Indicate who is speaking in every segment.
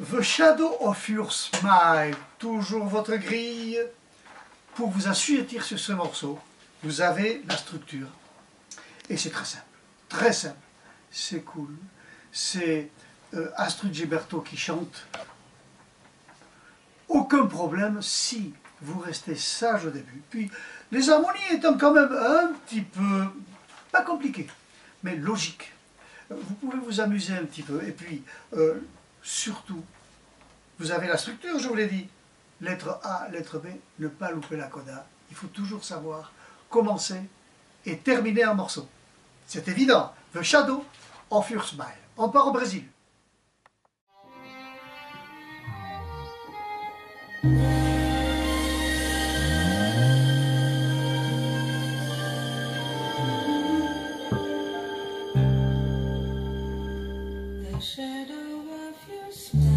Speaker 1: The Shadow of Your Smile, toujours votre grille. Pour vous assujettir sur ce morceau, vous avez la structure. Et c'est très simple, très simple. C'est cool. C'est euh, Astrid Gilberto qui chante. Aucun problème si vous restez sage au début. Puis les harmonies étant quand même un petit peu, pas compliquées, mais logiques. Vous pouvez vous amuser un petit peu. Et puis, euh, surtout, vous avez la structure, je vous l'ai dit. Lettre A, lettre B, ne pas louper la coda. Il faut toujours savoir commencer et terminer un morceau. C'est évident. The Shadow of Your Smile. On part au Brésil. Christmas.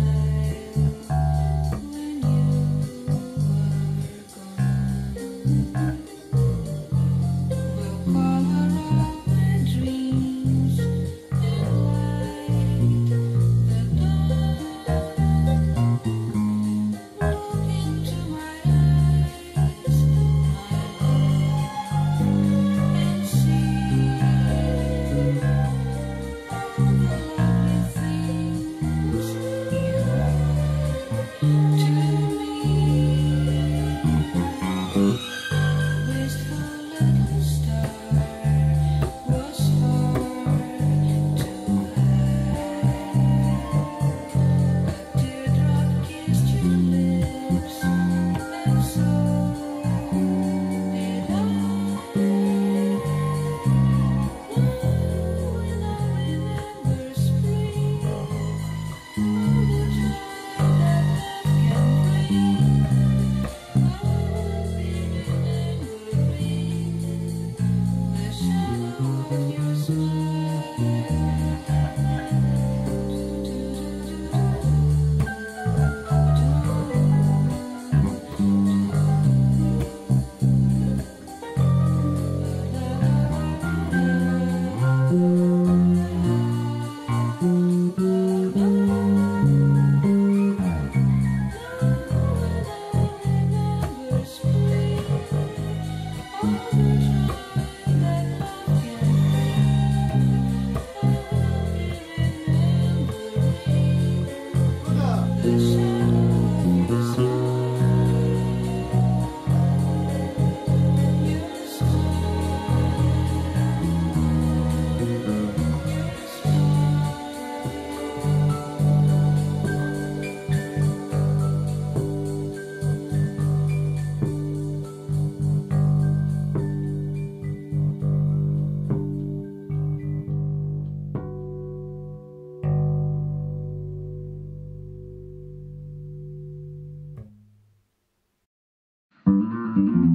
Speaker 2: Mm-hmm.